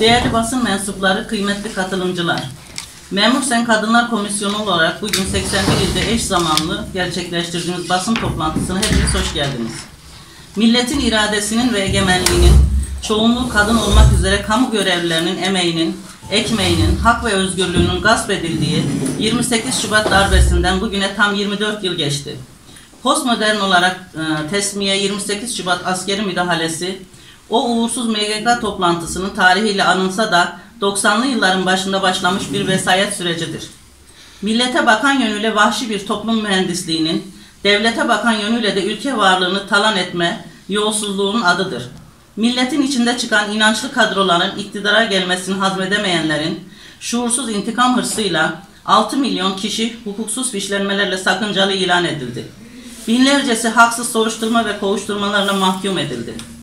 Değerli basın mensupları, kıymetli katılımcılar. Memur Sen Kadınlar Komisyonu olarak bugün 81 ilde eş zamanlı gerçekleştirdiğimiz basın toplantısına hepiniz hoş geldiniz. Milletin iradesinin ve egemenliğinin çoğunluğu kadın olmak üzere kamu görevlilerinin emeğinin, ekmeğinin, hak ve özgürlüğünün gasp edildiği 28 Şubat darbesinden bugüne tam 24 yıl geçti. Postmodern olarak e, tesmiye 28 Şubat askeri müdahalesi o uğursuz MGK toplantısının tarihiyle anılsa da 90'lı yılların başında başlamış bir vesayet sürecidir. Millete bakan yönüyle vahşi bir toplum mühendisliğinin, devlete bakan yönüyle de ülke varlığını talan etme, yolsuzluğun adıdır. Milletin içinde çıkan inançlı kadroların iktidara gelmesini hazmedemeyenlerin, şuursuz intikam hırsıyla 6 milyon kişi hukuksuz fişlenmelerle sakıncalı ilan edildi. Binlercesi haksız soruşturma ve kovuşturmalarla mahkum edildi.